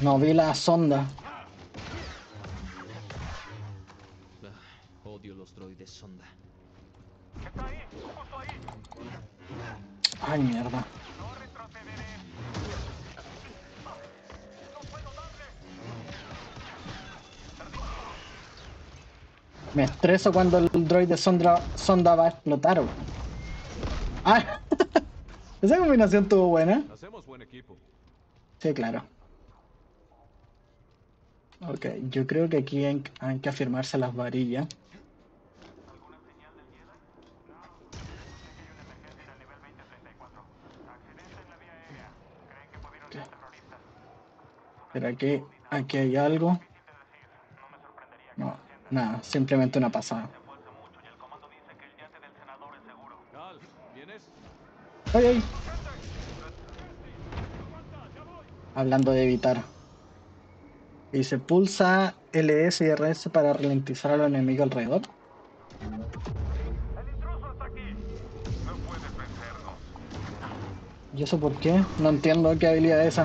No vi la sonda. Ah, odio los droides sonda. Ay, mierda. Me estreso cuando el droide sonda, sonda va a explotar. Ah, esa combinación estuvo buena. Hacemos buen equipo. Sí, claro. Ok, yo creo que aquí hay, hay que afirmarse las varillas. ¿Alguna señal del Jedi? No. Sé que hay una emergencia en el nivel 2034. Accidente en la vía aérea. Creen que pudieron ser terroristas. Pero aquí, aquí hay algo. Es seguro. Cal, ¿vienes? ¡Ay, ay! Hablando de evitar. Dice, pulsa LS y RS para ralentizar a los enemigos alrededor. ¿Y eso por qué? No entiendo qué habilidad es esa.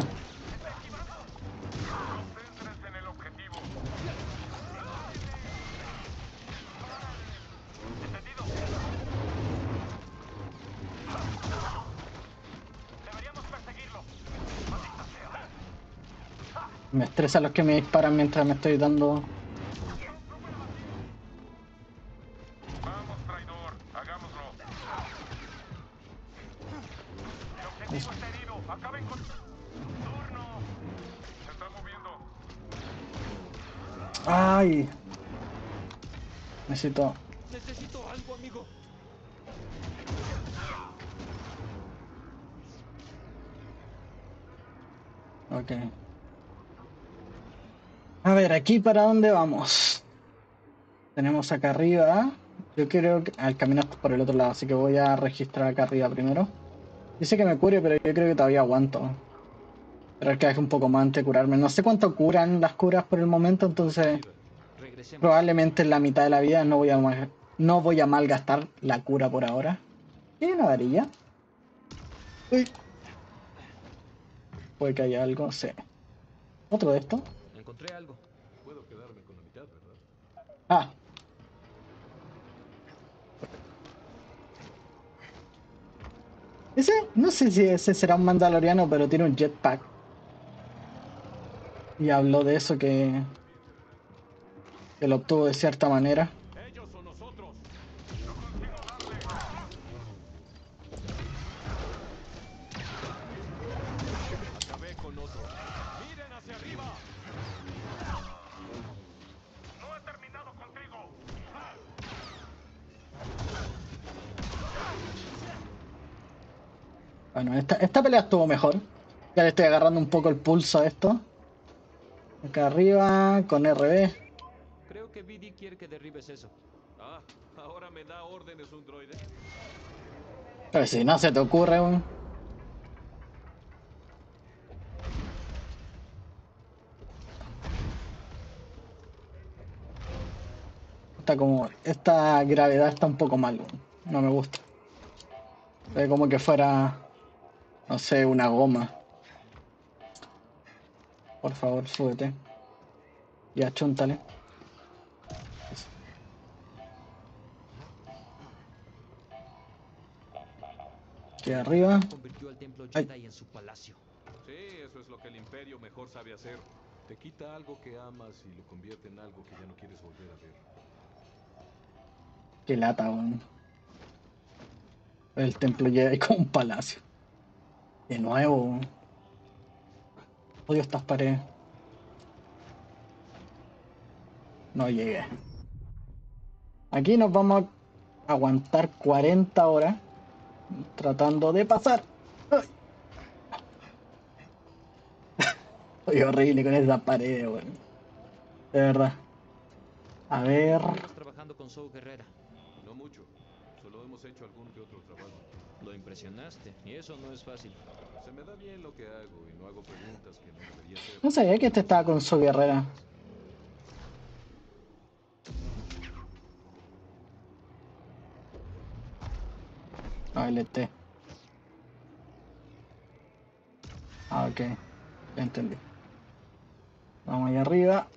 Estresa los que me disparan mientras me estoy dando. Vamos, traidor, hagámoslo. El objetivo está herido. Acaben con. Turno. Se está moviendo. ¡Ay! Necesito algo, amigo. Ok. A ver, aquí para dónde vamos. Tenemos acá arriba. Yo creo que. ah, El camino está por el otro lado, así que voy a registrar acá arriba primero. Dice que me cure, pero yo creo que todavía aguanto. Pero es que es un poco más antes de curarme. No sé cuánto curan las curas por el momento, entonces probablemente en la mitad de la vida no voy a no voy a malgastar la cura por ahora. ¿Y una varilla? Uy. Puede que haya algo, sí. ¿Otro de esto? Encontré algo. Puedo quedarme con la mitad, ¿verdad? Ah. Ese, no sé si ese será un mandaloriano, pero tiene un jetpack. Y habló de eso que, que lo obtuvo de cierta manera. Bueno, esta, esta pelea estuvo mejor. Ya le estoy agarrando un poco el pulso a esto. Acá arriba, con RB. Creo que BD quiere que derribes eso. Ah, ahora me da órdenes un droide. Pero si no se te ocurre un... Está como... Esta gravedad está un poco mal. No me gusta. Es como que fuera... No sé, una goma. Por favor, súbete. Ya, chúntale. Aquí arriba. Convirtió al templo Ay. Jedi en su palacio. Sí, eso es lo que el Imperio mejor sabe hacer. Te quita algo que amas y lo convierte en algo que ya no quieres volver a ver. Qué lata, weón. El templo Jedi como un palacio. De nuevo. Odio estas paredes. No llegué. Aquí nos vamos a aguantar 40 horas tratando de pasar. Ay. Soy horrible con esas paredes, weón. De verdad. A ver. Estamos trabajando con Zoe Guerrera. No mucho. Solo hemos hecho algún que otro trabajo. Lo impresionaste. Y eso no es fácil. Se me da bien lo que hago y no hago preguntas que no debería hacer. No sabía que este estaba con su guerrera. Ah, LT. Ah, ok. Ya entendí. Vamos allá arriba.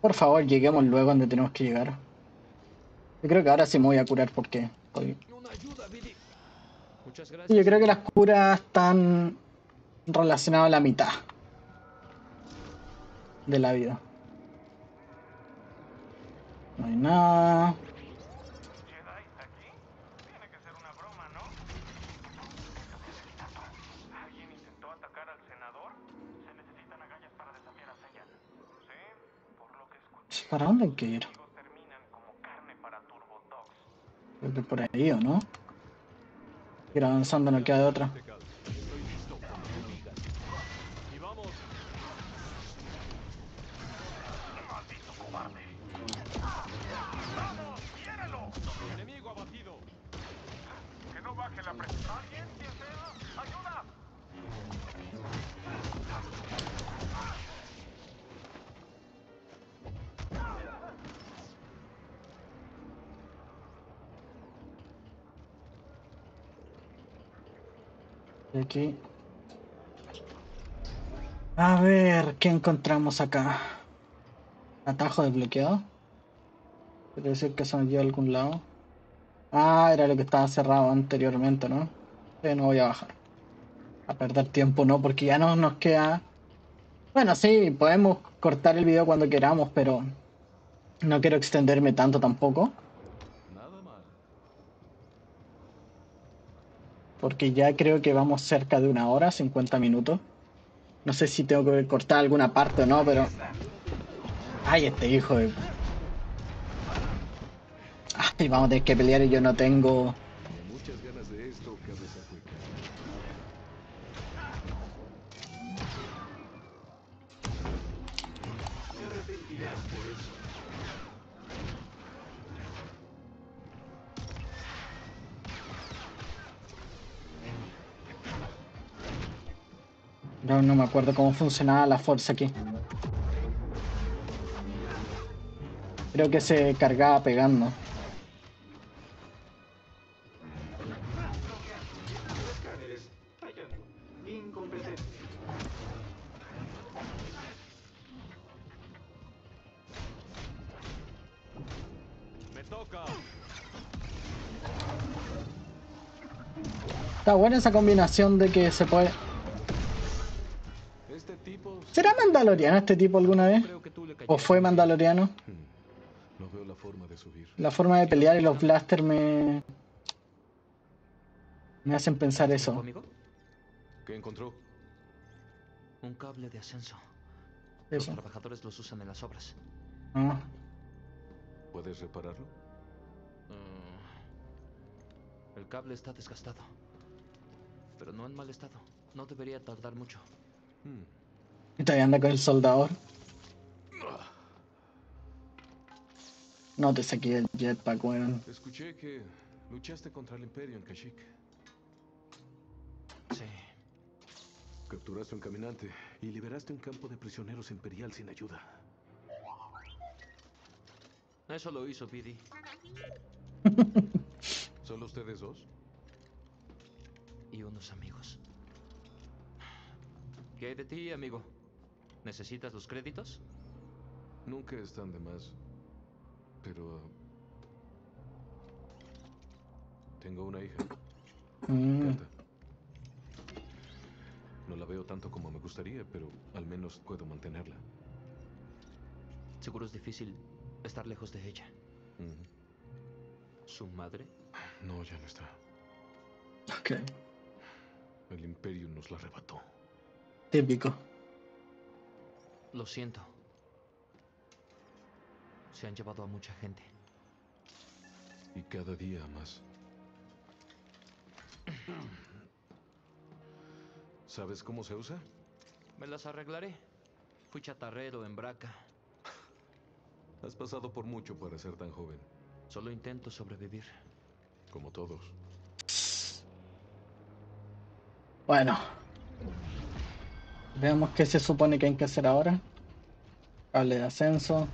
Por favor, lleguemos luego donde tenemos que llegar. Yo creo que ahora sí me voy a curar porque estoy yo creo que las curas están relacionadas a la mitad de la vida. No hay nada. Jedi, aquí. Tiene que ser una broma, ¿no? ¿Alguien intentó atacar al senador? Se necesitan agallas para desafiar a Seiya. Sí, por lo que escuché. ¿Para dónde hay que ir? Los terminan como carne para Turbo Dogs. Creo por ahí, ¿o no? Ir avanzando, no queda de otra. Encontramos acá? Atajo desbloqueado. Quiere decir que se lleva a algún lado. Ah, era lo que estaba cerrado anteriormente, ¿no? No voy a bajar. A perder tiempo no, porque ya no nos queda... Bueno, sí, podemos cortar el video cuando queramos, pero no quiero extenderme tanto tampoco. Porque ya creo que vamos cerca de una hora, 50 minutos. No sé si tengo que cortar alguna parte o no, pero... Ay, este hijo de... Ay, vamos a tener que pelear y yo no tengo... acuerdo cómo funcionaba la fuerza aquí. Creo que se cargaba pegando. Está buena esa combinación de que se puede... mandaloriano este tipo alguna vez? ¿O fue mandaloriano? Hmm. No veo la forma de subir. La forma de pelear y los blasters me... Me hacen pensar eso. ¿Qué encontró? Un cable de ascenso. Eso. Los trabajadores los usan en las obras. Ah, ¿Puedes repararlo? Mm, el cable está desgastado. Pero no en mal estado. No debería tardar mucho. Hmm. Y todavía anda con el soldador. No te saqué el jetpack, weón. Escuché que luchaste contra el Imperio en Kashyyyk. Sí. Capturaste un caminante y liberaste un campo de prisioneros imperial sin ayuda. Eso lo hizo BD. ¿Solo ustedes dos? y unos amigos. ¿Qué hay de ti, amigo? ¿Necesitas los créditos? Nunca están de más. Pero... Tengo una hija. Mm. No la veo tanto como me gustaría, pero al menos puedo mantenerla. Seguro es difícil estar lejos de ella. ¿Su madre? No, ya no está. ok, El Imperio nos la arrebató. típico. Lo siento. Se han llevado a mucha gente. Y cada día más. ¿Sabes cómo se usa? Me las arreglaré. Fui chatarrero en Braca. Has pasado por mucho para ser tan joven, Solo intento sobrevivir. como todos. Bueno. Veamos qué se supone que hay que hacer ahora. Cable de ascenso.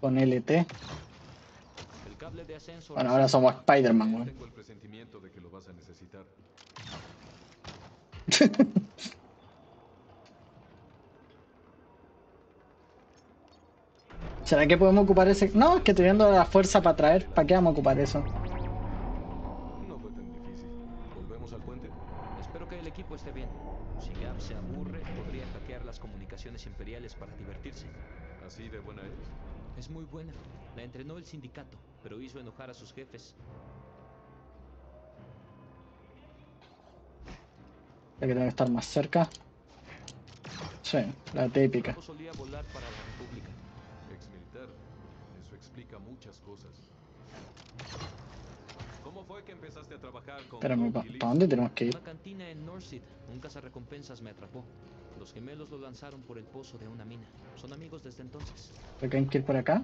Con LT. El cable de ascenso. Bueno, ahora somos Spider-Man, weón. Tengo el presentimiento de que lo vas a necesitar. ¿Será que podemos ocupar ese? No, es que teniendo la fuerza para traer, ¿para qué vamos a ocupar eso? No fue tan difícil. ¿Volvemos al puente? Espero que el equipo esté bien. Si Gap se aburre, podría hackear las comunicaciones imperiales para divertirse. ¿Así de buena eres? Es muy buena. La entrenó el sindicato, pero hizo enojar a sus jefes. Ya que estar más cerca. Sí, la típica. Solía volar para la República. Ex militar. Eso explica muchas cosas. ¿Cómo fue que empezaste a trabajar con Espérame, ¿para dónde tenemos que ir? Una cantina en Northseed. Un cazarrecompensas me atrapó. Los gemelos lo lanzaron por el pozo de una mina. Son amigos desde entonces. ¿Creo que hay que ir por acá?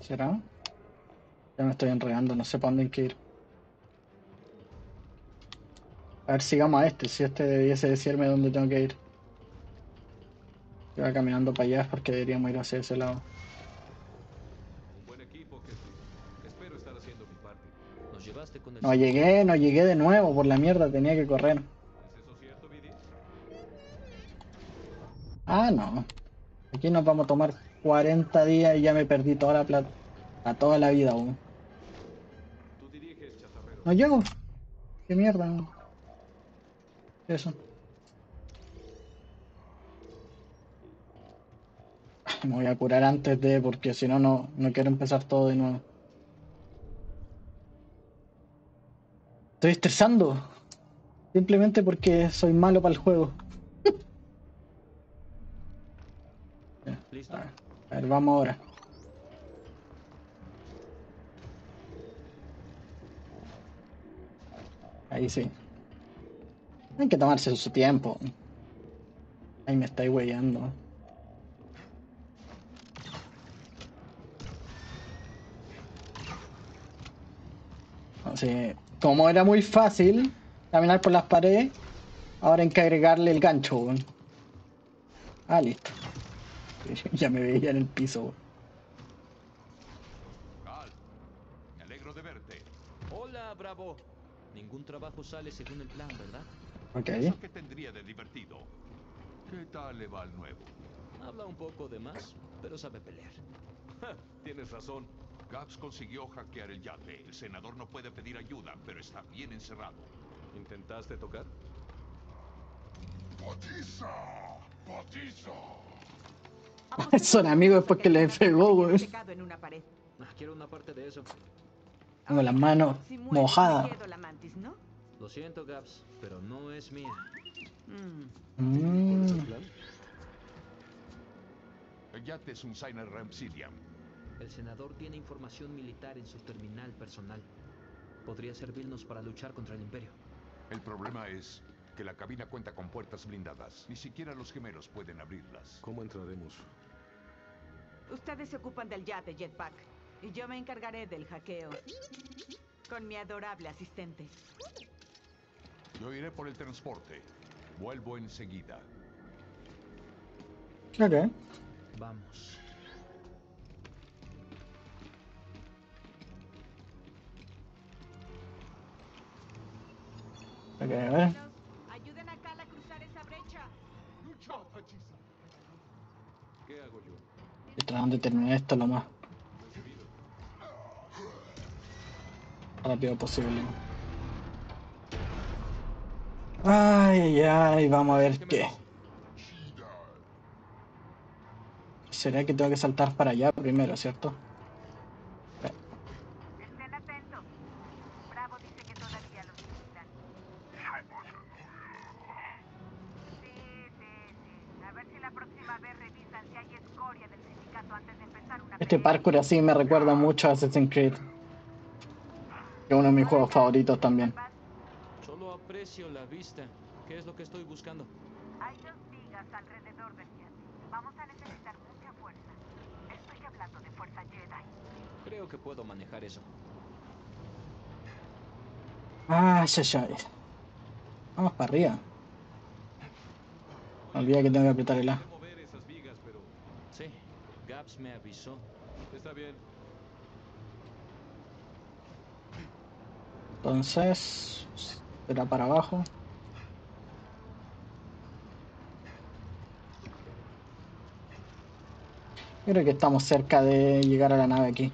¿Será? Ya me estoy enredando, no sé para dónde hay que ir. A ver, sigamos a este, si este debiese decirme dónde tengo que ir. Caminando para allá porque deberíamos ir hacia ese lado. No llegué, no llegué de nuevo, por la mierda, tenía que correr. ¿Es? Ah, no. Aquí nos vamos a tomar 40 días y ya me perdí toda la plata. A toda la vida, chatarrero. No llego. Qué mierda. Eso. Me voy a curar antes de, porque si no, no no quiero empezar todo de nuevo. Estoy estresando. Simplemente porque soy malo para el juego. ¿Listo? A ver, vamos ahora. Ahí sí. Hay que tomarse su tiempo. Ahí me estáis weyando. Como era muy fácil caminar por las paredes, ahora hay que agregarle el gancho. weón. Ah, listo. Ya me veía en el piso. weón. Cal, me alegro de verte. Hola, Bravo. Ningún trabajo sale según el plan, ¿verdad? Ok. ¿Eso qué tendría de divertido? ¿Qué tal le va al nuevo? Habla un poco de más, pero sabe pelear. Ja, Tienes razón. Gaps consiguió hackear el yate. El senador no puede pedir ayuda, pero está bien encerrado. ¿Intentaste tocar? ¡Batiza! ¡Batiza! Son amigos después que le pegó, pared. Ah, Quiero una parte de eso. Tengo la mantis, ¿no? Lo siento, Gaps, pero no es mía. Mm. El yate es un Signer Ramsidian. El senador tiene información militar en su terminal personal. Podría servirnos para luchar contra el imperio. El problema es que la cabina cuenta con puertas blindadas. Ni siquiera los gemelos pueden abrirlas. ¿Cómo entraremos? Ustedes se ocupan del yate, Jetpack. Y yo me encargaré del hackeo. Con mi adorable asistente. Yo iré por el transporte. Vuelvo enseguida. ok. Vamos. Ok, a ver. Ayuden a Cal a cruzar esa brecha. ¿Qué hago yo? Estoy tratando de terminar esto lo más rápido posible. Ay, ay, ay, vamos a ver qué. ¿Será que tengo que saltar para allá primero, cierto? Estén atentos. Bravo dice que todavía los vigilan. Sí, sí, sí. A ver si la próxima vez revisan si hay escoria del sindicato antes de empezar una Este parkour así me recuerda mucho a Assassin's Creed. Que es uno de mis juegos favoritos también. Solo aprecio la vista. ¿Qué es lo que estoy buscando? Hay dos vigas alrededor del yate. Vamos a necesitar mucha fuerza. Estoy hablando de fuerza Jedi. Creo que puedo manejar eso. Ah, ya, ya. Vamos para arriba. Me olvidé que tengo que apretar el A. Sí, Gaps me avisó. Está bien. Entonces, será para abajo. Creo que estamos cerca de llegar a la nave aquí.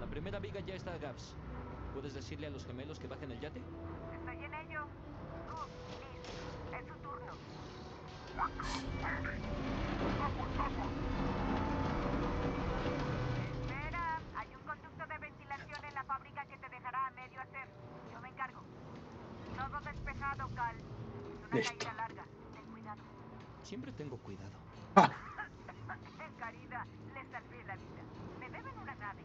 La primera viga ya está, Gaps. ¿Puedes decirle a los gemelos que bajen el yate? Estoy en ello. Gus, Liz, es su turno. Espera, hay un conducto de ventilación en la fábrica que te dejará a medio hacer. Yo me encargo. Todo despejado, Cal. Es una Listo. caída larga. Ten cuidado. Siempre tengo cuidado. Ah, Querida, le salvé la vida. Me deben una nave.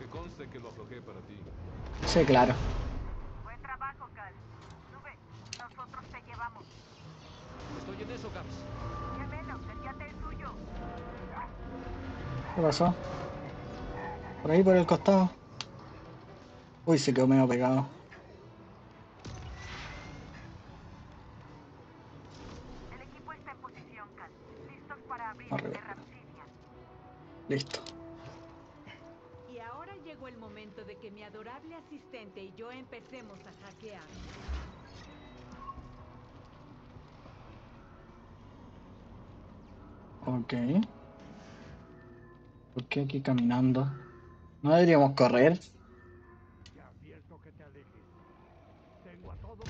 Que conste que lo aflojé para ti. sí, claro. Buen trabajo, Cal. Sube. Nosotros te llevamos. Tuyo. ¿Qué pasó? Por ahí, por el costado. Uy, se quedó medio pegado. El equipo está en posición, Cal. Listos para abrir Arriba. el Ramsidian. Listo. Ok. ¿Por qué aquí caminando? ¿No deberíamos correr? Te advierto que te alejes. Tengo a todos.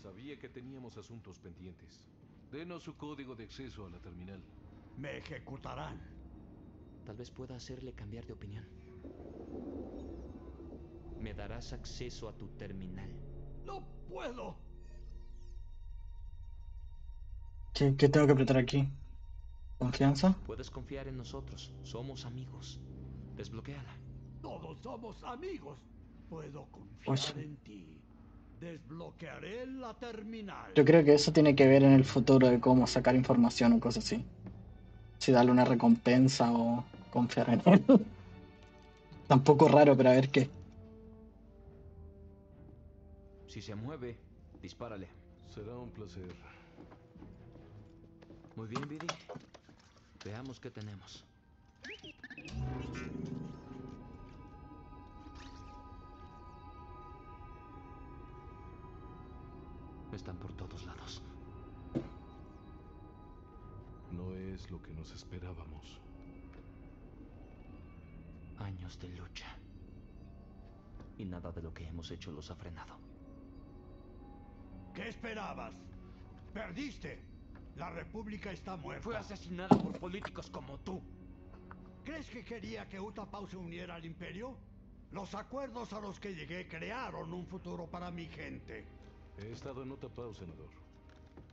Sabía que teníamos asuntos pendientes. Denos su código de acceso a la terminal. Me ejecutarán. Tal vez pueda hacerle cambiar de opinión. Me darás acceso a tu terminal. ¡No puedo! ¿Qué, qué tengo que apretar aquí? ¿Confianza? Puedes confiar en nosotros. Somos amigos. Desbloquéala. Todos somos amigos. Puedo confiar Pues- en ti. Desbloquearé la terminal. Yo creo que eso tiene que ver en el futuro de cómo sacar información o cosas así. Si darle una recompensa o confiar en él. Tampoco raro, pero a ver qué. Si se mueve, dispárale. Será un placer. Muy bien, Biddy. Veamos qué tenemos. Están por todos lados. No es lo que nos esperábamos. Años de lucha. Y nada de lo que hemos hecho los ha frenado. ¿Qué esperabas? Perdiste. La República está muerta. Fue asesinada por políticos como tú. ¿Crees que quería que Utapau se uniera al Imperio? Los acuerdos a los que llegué crearon un futuro para mi gente. He estado en Utapau, senador.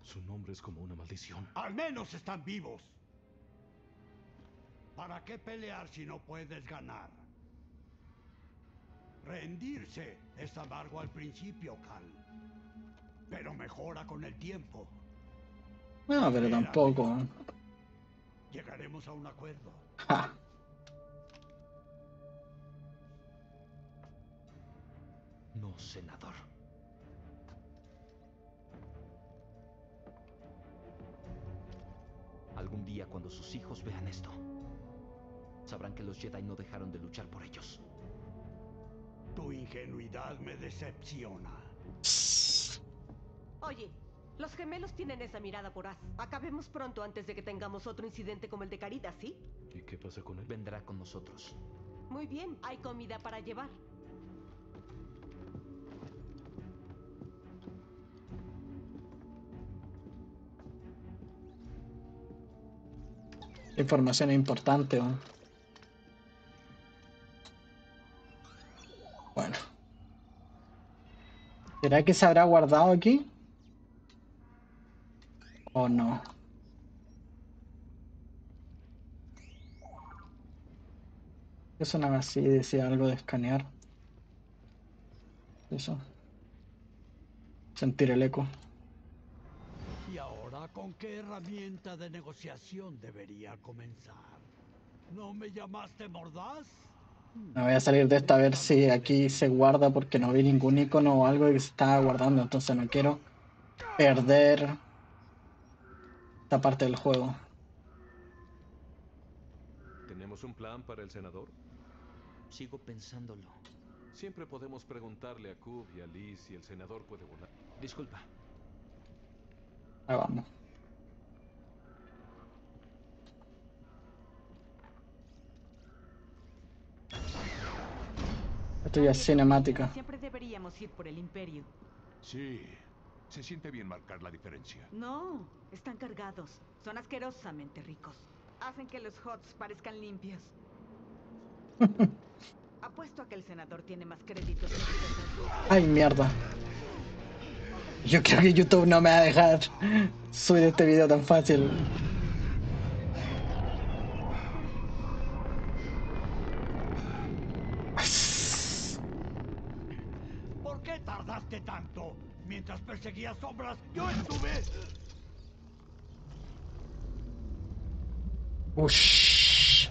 Su nombre es como una maldición. Al menos están vivos. ¿Para qué pelear si no puedes ganar? Rendirse es amargo al principio, Cal. Pero mejora con el tiempo. No, pero tampoco. Llegaremos a un acuerdo. Ja. No, senador. Algún día cuando sus hijos vean esto, sabrán que los Jedi no dejaron de luchar por ellos. Tu ingenuidad me decepciona. Oye, los gemelos tienen esa mirada voraz. Acabemos pronto antes de que tengamos otro incidente como el de Carida, ¿sí? ¿Y qué pasa con él? Vendrá con nosotros. Muy bien, hay comida para llevar. Información importante. ¿no? Bueno. ¿Será que se habrá guardado aquí? ¿O no? ¿Qué sonaba así? Decía algo de escanear. Eso. Sentir el eco. ¿Y ahora con qué herramienta de negociación debería comenzar? ¿No me llamaste mordaz? Me voy a salir de esta a ver si aquí se guarda porque no vi ningún icono o algo que se estaba guardando, entonces no quiero perder esta parte del juego. ¿Tenemos un plan para el senador? Sigo pensándolo. Siempre podemos preguntarle a Cub y a Liz si el senador puede volar. Disculpa. Ahí vamos. Esto ya es cinemática. Siempre deberíamos ir por el imperio. Sí, se siente bien marcar la diferencia. No, están cargados. Son asquerosamente ricos. Hacen que los HOTS parezcan limpios. Apuesto a que el senador tiene más créditos. Ay, mierda. Yo creo que YouTube no me va a dejar subir este video tan fácil. ¿Por qué tardaste tanto? Mientras perseguía sombras, yo estuve... Ush.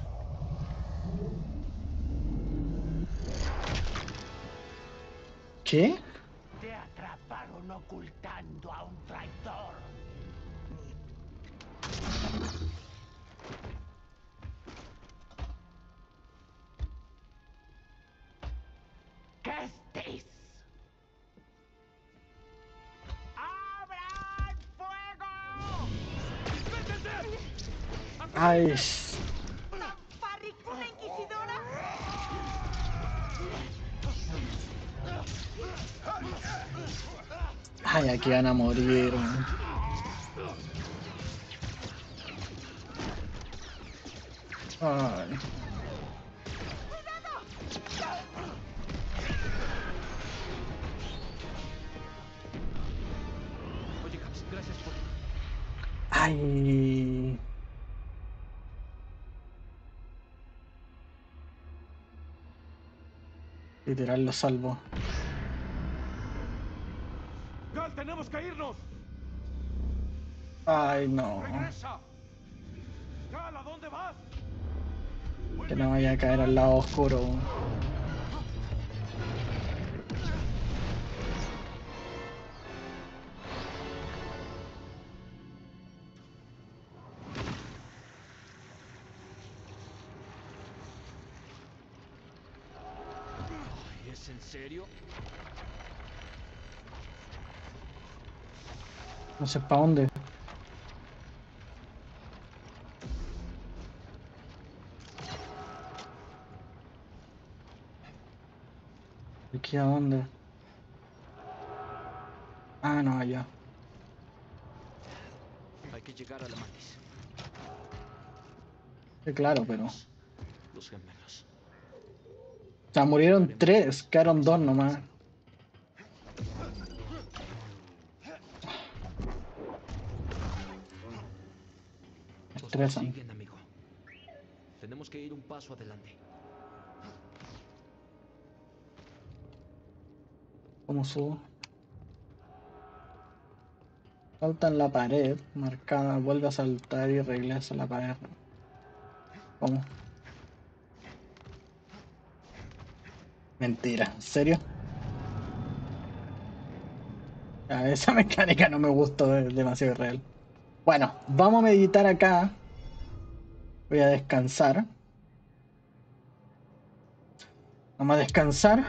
Ay. ¿Farrick, una inquisidora? Ay, aquí van a morir. Lo salvo. ¡Gal, tenemos que irnos! Ay, no. ¡Regresa! ¡Gal, ¿a dónde vas? Que no vaya a caer al lado oscuro. Serio? No sé para dónde. ¿Aquí a dónde? Ah, no, allá. Hay que llegar a la mantis. Sí, claro, pero. Los gemelos. Sea, murieron tres, quedaron dos nomás. Estresan. amigo. Tenemos que ir un paso adelante. ¿Cómo subo? Salta en la pared, marcada, vuelve a saltar y regresa a la pared. ¿Cómo? Mentira, ¿en serio? Ah, esa mecánica no me gustó, demasiado real. Bueno, vamos a meditar acá. Voy a descansar. Vamos a descansar.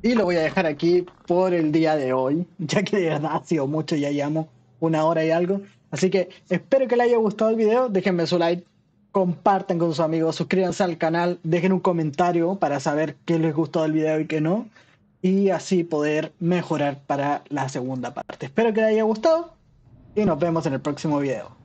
Y lo voy a dejar aquí por el día de hoy, ya que de verdad ha sido mucho, ya llevamos una hora y algo. Así que espero que les haya gustado el video, déjenme su like, compartan con sus amigos, suscríbanse al canal, dejen un comentario para saber qué les gustó del video y qué no, y así poder mejorar para la segunda parte. Espero que les haya gustado y nos vemos en el próximo video.